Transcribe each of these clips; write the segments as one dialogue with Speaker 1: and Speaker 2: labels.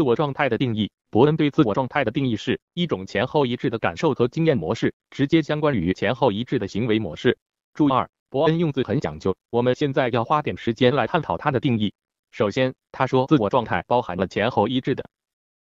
Speaker 1: 自我状态的定义。伯恩对自我状态的定义是一种前后一致的感受和经验模式，直接相关于前后一致的行为模式。注意二，伯恩用字很讲究，我们现在要花点时间来探讨他的定义。首先，他说自我状态包含了前后一致的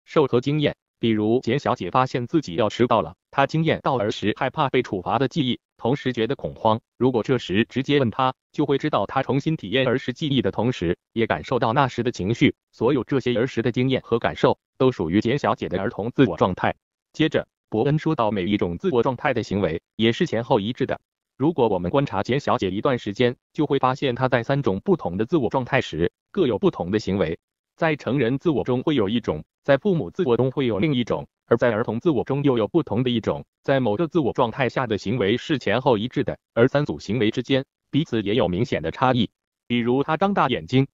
Speaker 1: 受和经验。比如简小姐发现自己要迟到了，她经验到儿时害怕被处罚的记忆，同时觉得恐慌。如果这时直接问他，就会知道他重新体验儿时记忆的同时，也感受到那时的情绪。所有这些儿时的经验和感受，都属于简小姐的儿童自我状态。接着，伯恩说到每一种自我状态的行为也是前后一致的。如果我们观察简小姐一段时间，就会发现她在三种不同的自我状态时，各有不同的行为。在成人自我中会有一种，在父母自我中会有另一种，而在儿童自我中又有不同的一种。在某个自我状态下的行为是前后一致的，而三组行为之间彼此也有明显的差异。比如他张大眼睛、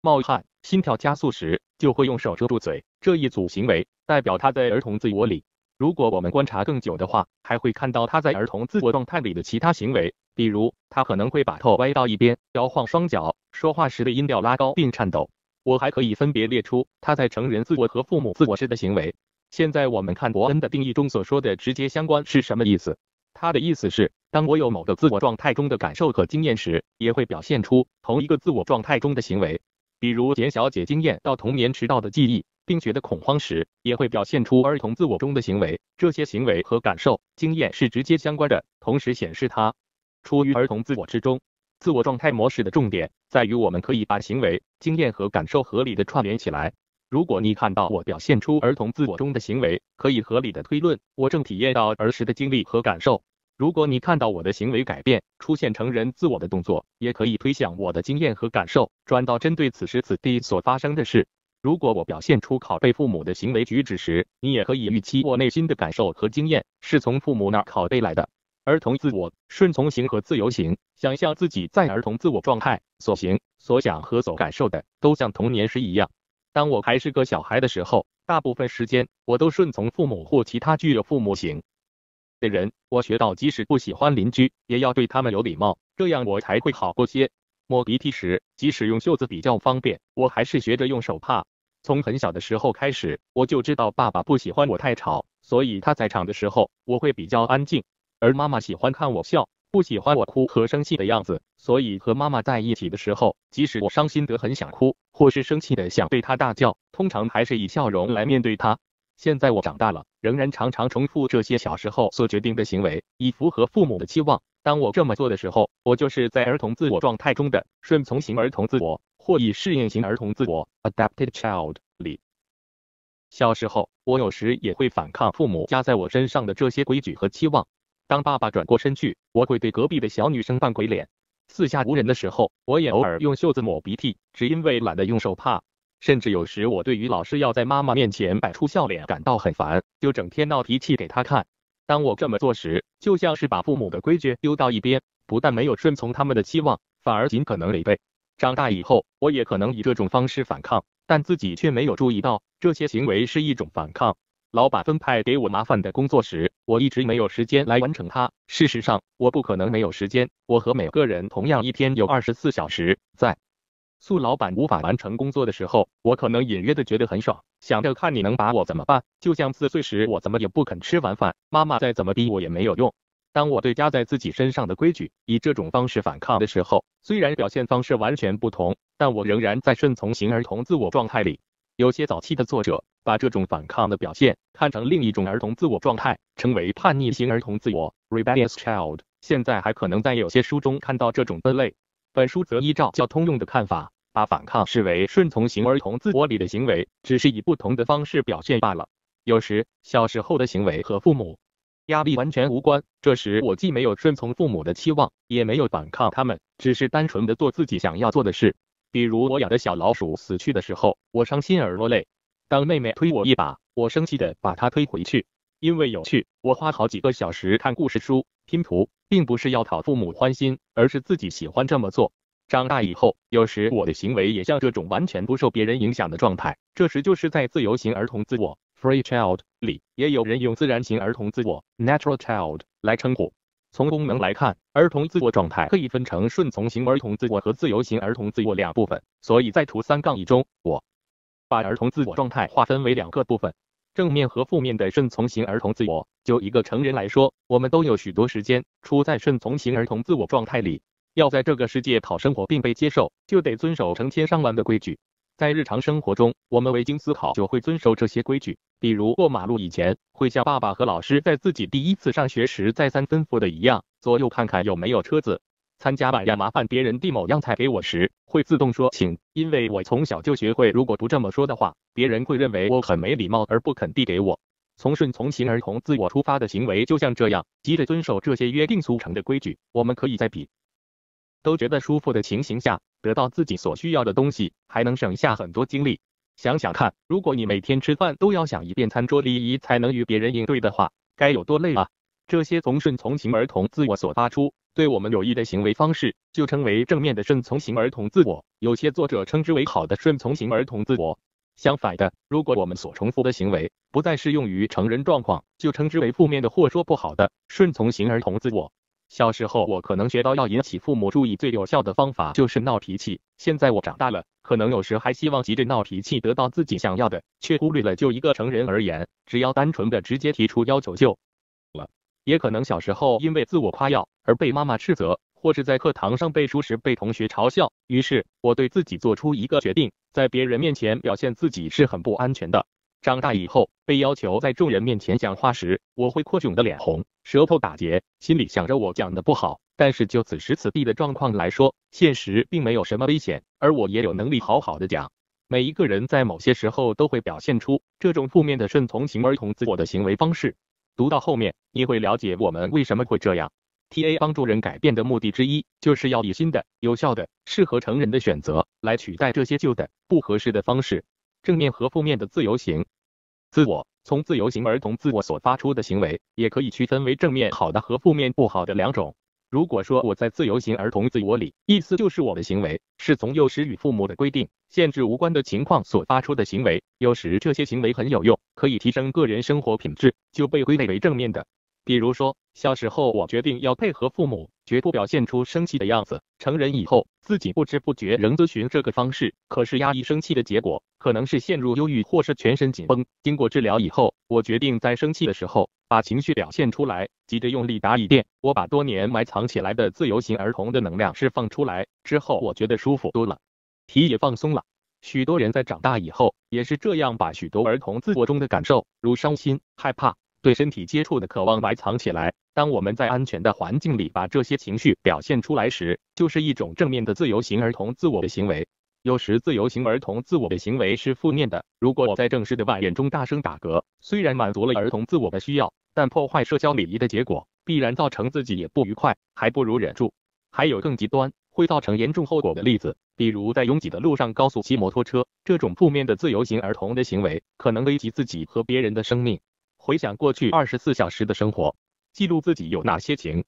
Speaker 1: 冒汗、心跳加速时，就会用手遮住嘴，这一组行为代表他在儿童自我里。如果我们观察更久的话，还会看到他在儿童自我状态里的其他行为，比如他可能会把头歪到一边，摇晃双脚，说话时的音调拉高并颤抖。我还可以分别列出他在成人自我和父母自我时的行为。现在我们看伯恩的定义中所说的直接相关是什么意思？他的意思是，当我有某个自我状态中的感受和经验时，也会表现出同一个自我状态中的行为。比如简小姐经验到童年迟到的记忆，并觉得恐慌时，也会表现出儿童自我中的行为。这些行为和感受、经验是直接相关的，同时显示他出于儿童自我之中。自我状态模式的重点在于，我们可以把行为、经验和感受合理的串联起来。如果你看到我表现出儿童自我中的行为，可以合理的推论我正体验到儿时的经历和感受。如果你看到我的行为改变，出现成人自我的动作，也可以推想我的经验和感受转到针对此时此地所发生的事。如果我表现出拷贝父母的行为举止时，你也可以预期我内心的感受和经验是从父母那儿拷贝来的。儿童自我顺从型和自由型，想象自己在儿童自我状态所行、所想和所感受的，都像童年时一样。当我还是个小孩的时候，大部分时间我都顺从父母或其他具有父母型的人。我学到，即使不喜欢邻居，也要对他们有礼貌，这样我才会好过些。抹鼻涕时，即使用袖子比较方便，我还是学着用手帕。从很小的时候开始，我就知道爸爸不喜欢我太吵，所以他在场的时候，我会比较安静。而妈妈喜欢看我笑，不喜欢我哭和生气的样子，所以和妈妈在一起的时候，即使我伤心得很想哭，或是生气的想对她大叫，通常还是以笑容来面对她。现在我长大了，仍然常常重复这些小时候所决定的行为，以符合父母的期望。当我这么做的时候，我就是在儿童自我状态中的顺从型儿童自我，或以适应型儿童自我 （adapted child） 里。小时候，我有时也会反抗父母加在我身上的这些规矩和期望。当爸爸转过身去，我会对隔壁的小女生扮鬼脸。四下无人的时候，我也偶尔用袖子抹鼻涕，只因为懒得用手帕。甚至有时，我对于老师要在妈妈面前摆出笑脸感到很烦，就整天闹脾气给他看。当我这么做时，就像是把父母的规矩丢到一边，不但没有顺从他们的期望，反而尽可能违背。长大以后，我也可能以这种方式反抗，但自己却没有注意到这些行为是一种反抗。老板分派给我麻烦的工作时，我一直没有时间来完成它。事实上，我不可能没有时间。我和每个人同样，一天有二十四小时。在苏老板无法完成工作的时候，我可能隐约的觉得很爽，想着看你能把我怎么办。就像四岁时，我怎么也不肯吃完饭，妈妈再怎么逼我也没有用。当我对加在自己身上的规矩以这种方式反抗的时候，虽然表现方式完全不同，但我仍然在顺从型儿童自我状态里。有些早期的作者把这种反抗的表现看成另一种儿童自我状态，称为叛逆型儿童自我 （rebellious child）。现在还可能在有些书中看到这种分类。本书则依照较通用的看法，把反抗视为顺从型儿童自我里的行为，只是以不同的方式表现罢了。有时小时候的行为和父母压力完全无关，这时我既没有顺从父母的期望，也没有反抗他们，只是单纯的做自己想要做的事。比如我养的小老鼠死去的时候，我伤心而落泪。当妹妹推我一把，我生气的把她推回去。因为有趣，我花好几个小时看故事书、拼图，并不是要讨父母欢心，而是自己喜欢这么做。长大以后，有时我的行为也像这种完全不受别人影响的状态，这时就是在自由型儿童自我 （free child） 里，也有人用自然型儿童自我 （natural child） 来称呼。从功能来看，儿童自我状态可以分成顺从型儿童自我和自由型儿童自我两部分。所以在图三杠一中，我把儿童自我状态划分为两个部分，正面和负面的顺从型儿童自我。就一个成人来说，我们都有许多时间处在顺从型儿童自我状态里。要在这个世界讨生活并被接受，就得遵守成千上万的规矩。在日常生活中，我们未经思考就会遵守这些规矩，比如过马路以前会像爸爸和老师在自己第一次上学时再三吩咐的一样，左右看看有没有车子。参加晚宴麻烦别人递某样菜给我时，会自动说请，因为我从小就学会，如果不这么说的话，别人会认为我很没礼貌而不肯递给我。从顺从型儿童自我出发的行为就像这样，急着遵守这些约定俗成的规矩。我们可以在比都觉得舒服的情形下。得到自己所需要的东西，还能省下很多精力。想想看，如果你每天吃饭都要想一遍餐桌礼仪才能与别人应对的话，该有多累啊！这些从顺从型儿童自我所发出对我们有益的行为方式，就称为正面的顺从型儿童自我。有些作者称之为好的顺从型儿童自我。相反的，如果我们所重复的行为不再适用于成人状况，就称之为负面的或说不好的顺从型儿童自我。小时候，我可能学到要引起父母注意最有效的方法就是闹脾气。现在我长大了，可能有时还希望急着闹脾气得到自己想要的，却忽略了就一个成人而言，只要单纯的直接提出要求就了。也可能小时候因为自我夸耀而被妈妈斥责，或是在课堂上背书时被同学嘲笑，于是我对自己做出一个决定，在别人面前表现自己是很不安全的。长大以后，被要求在众人面前讲话时，我会哭囧的脸红，舌头打结，心里想着我讲的不好。但是就此时此地的状况来说，现实并没有什么危险，而我也有能力好好的讲。每一个人在某些时候都会表现出这种负面的顺从型儿童自我的行为方式。读到后面，你会了解我们为什么会这样。T A 帮助人改变的目的之一，就是要以新的、有效的、适合成人的选择来取代这些旧的、不合适的方式。正面和负面的自由型。自我从自由型儿童自我所发出的行为，也可以区分为正面好的和负面不好的两种。如果说我在自由型儿童自我里，意思就是我的行为是从幼时与父母的规定、限制无关的情况所发出的行为，有时这些行为很有用，可以提升个人生活品质，就被归类为正面的。比如说，小时候我决定要配合父母，绝不表现出生气的样子。成人以后，自己不知不觉仍遵循这个方式，可是压抑生气的结果，可能是陷入忧郁或是全身紧绷。经过治疗以后，我决定在生气的时候把情绪表现出来，急着用力打椅垫。我把多年埋藏起来的自由型儿童的能量释放出来之后，我觉得舒服多了，皮也放松了。许多人在长大以后也是这样，把许多儿童自我中的感受，如伤心、害怕。对身体接触的渴望埋藏起来。当我们在安全的环境里把这些情绪表现出来时，就是一种正面的自由型儿童自我的行为。有时自由型儿童自我的行为是负面的。如果我在正式的晚宴中大声打嗝，虽然满足了儿童自我的需要，但破坏社交礼仪的结果必然造成自己也不愉快，还不如忍住。还有更极端，会造成严重后果的例子，比如在拥挤的路上高速骑摩托车，这种负面的自由型儿童的行为可能危及自己和别人的生命。回想过去二十四小时的生活，记录自己有哪些情，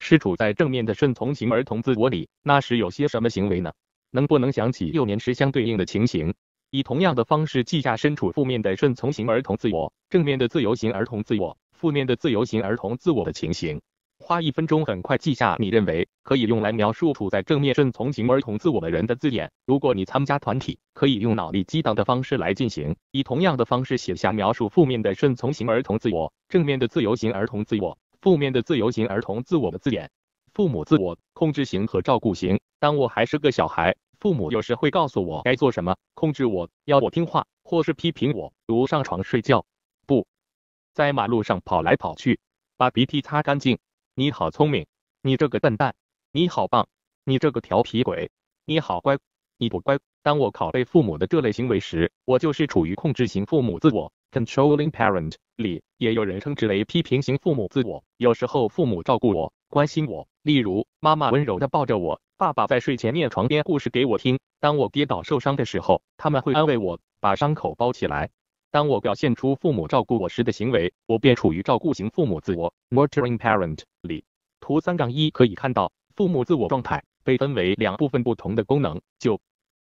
Speaker 1: 是处在正面的顺从型儿童自我里，那时有些什么行为呢？能不能想起幼年时相对应的情形？以同样的方式记下身处负面的顺从型儿童自我、正面的自由型儿童自我、负面的自由型儿童自我的情形。花一分钟，很快记下你认为可以用来描述处在正面顺从型儿童自我的人的字眼。如果你参加团体，可以用脑力激荡的方式来进行，以同样的方式写下描述负面的顺从型儿童自我、正面的自由型儿童自我、负面的自由型儿童自我的字眼。父母自我、控制型和照顾型。当我还是个小孩，父母有时会告诉我该做什么，控制我要我听话，或是批评我，如上床睡觉，不在马路上跑来跑去，把鼻涕擦干净。你好聪明，你这个笨蛋，你好棒，你这个调皮鬼，你好乖，你不乖。当我拷贝父母的这类行为时，我就是处于控制型父母自我 （controlling parent） 里，也有人称之为批评型父母自我。有时候父母照顾我，关心我，例如妈妈温柔的抱着我，爸爸在睡前念床边故事给我听。当我跌倒受伤的时候，他们会安慰我，把伤口包起来。当我表现出父母照顾我时的行为，我便处于照顾型父母自我 （nurturing parent） 里。图三杠一可以看到，父母自我状态被分为两部分不同的功能，就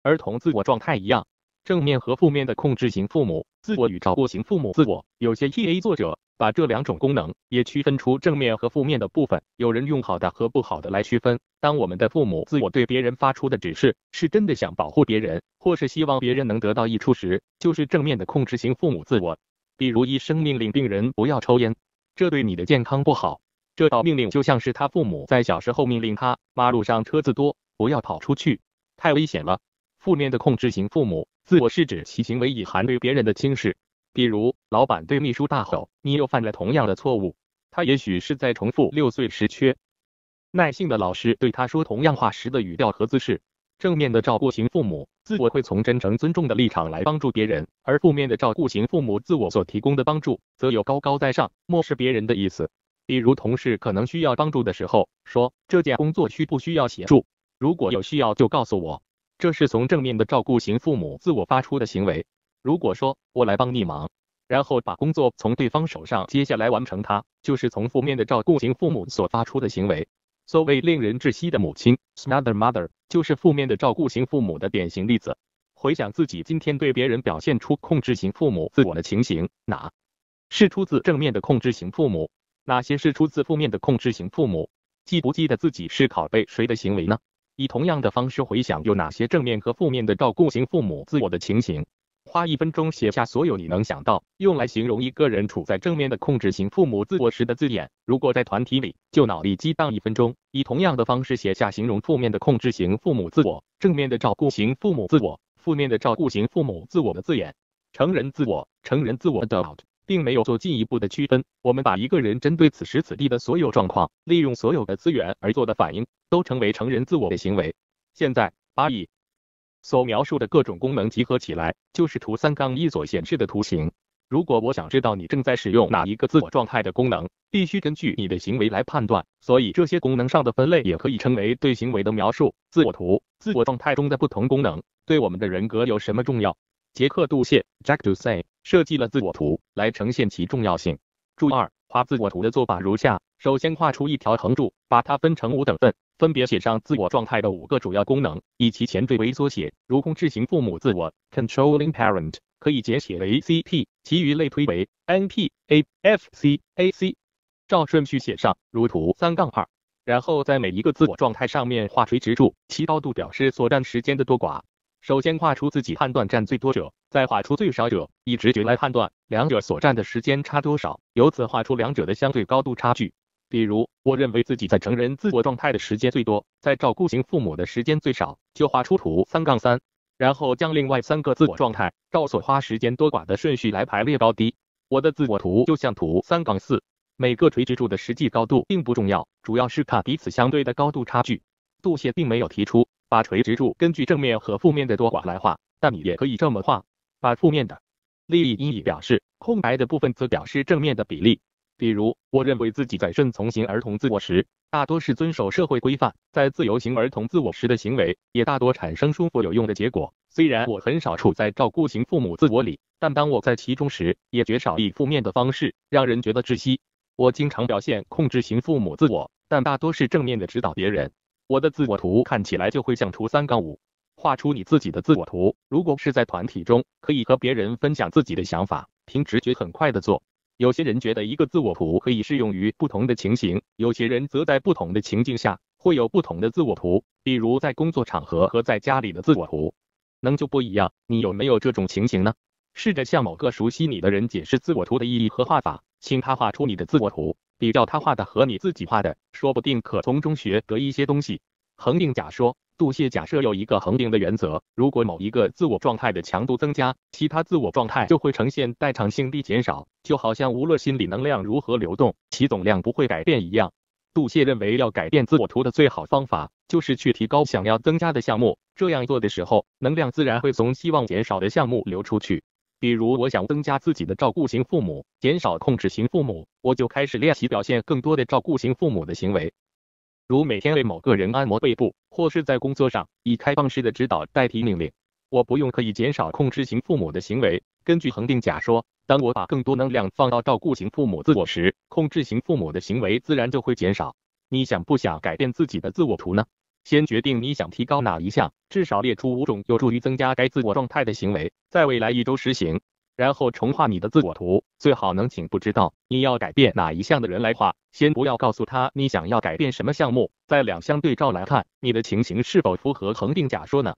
Speaker 1: 儿童自我状态一样，正面和负面的控制型父母自我与照顾型父母自我。有些 TA 作者把这两种功能也区分出正面和负面的部分。有人用好的和不好的来区分。当我们的父母自我对别人发出的指示是真的想保护别人，或是希望别人能得到益处时，就是正面的控制型父母自我。比如医生命令病人不要抽烟，这对你的健康不好。这道命令就像是他父母在小时候命令他，马路上车子多，不要跑出去，太危险了。负面的控制型父母自我是指其行为隐含对别人的轻视。比如，老板对秘书大吼：“你又犯了同样的错误。”他也许是在重复六岁时缺耐性的老师对他说同样话时的语调和姿势。正面的照顾型父母自我会从真诚尊重的立场来帮助别人，而负面的照顾型父母自我所提供的帮助则有高高在上、漠视别人的意思。比如，同事可能需要帮助的时候，说：“这件工作需不需要协助？如果有需要就告诉我。”这是从正面的照顾型父母自我发出的行为。如果说我来帮你忙，然后把工作从对方手上接下来完成它，就是从负面的照顾型父母所发出的行为。所谓令人窒息的母亲，smother mother，就是负面的照顾型父母的典型例子。回想自己今天对别人表现出控制型父母自我的情形，哪是出自正面的控制型父母？哪些是出自负面的控制型父母？记不记得自己是拷贝谁的行为呢？以同样的方式回想有哪些正面和负面的照顾型父母自我的情形？花一分钟写下所有你能想到用来形容一个人处在正面的控制型父母自我时的字眼。如果在团体里，就脑力激荡一分钟，以同样的方式写下形容负面的控制型父母自我、正面的照顾型父母自我、负面的照顾型父母自我的字眼。成人自我、成人自我的并没有做进一步的区分。我们把一个人针对此时此地的所有状况，利用所有的资源而做的反应，都成为成人自我的行为。现在，把以所描述的各种功能集合起来，就是图三杠一所显示的图形。如果我想知道你正在使用哪一个自我状态的功能，必须根据你的行为来判断。所以这些功能上的分类也可以称为对行为的描述。自我图，自我状态中的不同功能对我们的人格有什么重要？杰克·杜谢 （Jack Dusay） 设计了自我图来呈现其重要性。注二，画自我图的做法如下：首先画出一条横柱，把它分成五等份。分别写上自我状态的五个主要功能，以其前缀为缩写，如控制型父母自我 （controlling parent） 可以简写为 CP，其余类推为 NP、A、F、C、AC。照顺序写上，如图三杠二。然后在每一个自我状态上面画垂直柱，其高度表示所占时间的多寡。首先画出自己判断占最多者，再画出最少者，以直觉来判断两者所占的时间差多少，由此画出两者的相对高度差距。比如，我认为自己在成人自我状态的时间最多，在照顾型父母的时间最少，就画出图三杠三，然后将另外三个自我状态照所花时间多寡的顺序来排列高低。我的自我图就像图三杠四，每个垂直柱的实际高度并不重要，主要是看彼此相对的高度差距。杜谢并没有提出把垂直柱根据正面和负面的多寡来画，但你也可以这么画，把负面的例音以表示，空白的部分则表示正面的比例。比如，我认为自己在顺从型儿童自我时，大多是遵守社会规范；在自由型儿童自我时的行为，也大多产生舒服有用的结果。虽然我很少处在照顾型父母自我里，但当我在其中时，也绝少以负面的方式让人觉得窒息。我经常表现控制型父母自我，但大多是正面的指导别人。我的自我图看起来就会像图三杠五。画出你自己的自我图，如果是在团体中，可以和别人分享自己的想法，凭直觉很快的做。有些人觉得一个自我图可以适用于不同的情形，有些人则在不同的情境下会有不同的自我图，比如在工作场合和在家里的自我图，能就不一样。你有没有这种情形呢？试着向某个熟悉你的人解释自我图的意义和画法，请他画出你的自我图，比较他画的和你自己画的，说不定可从中学得一些东西。恒定假说。杜谢假设有一个恒定的原则：如果某一个自我状态的强度增加，其他自我状态就会呈现代偿性地减少，就好像无论心理能量如何流动，其总量不会改变一样。杜谢认为，要改变自我图的最好方法，就是去提高想要增加的项目。这样做的时候，能量自然会从希望减少的项目流出去。比如，我想增加自己的照顾型父母，减少控制型父母，我就开始练习表现更多的照顾型父母的行为。如每天为某个人按摩背部，或是在工作上以开放式的指导代替命令，我不用可以减少控制型父母的行为。根据恒定假说，当我把更多能量放到照顾型父母自我时，控制型父母的行为自然就会减少。你想不想改变自己的自我图呢？先决定你想提高哪一项，至少列出五种有助于增加该自我状态的行为，在未来一周实行。然后重画你的自我图，最好能请不知道你要改变哪一项的人来画。先不要告诉他你想要改变什么项目，在两相对照来看，你的情形是否符合恒定假说呢？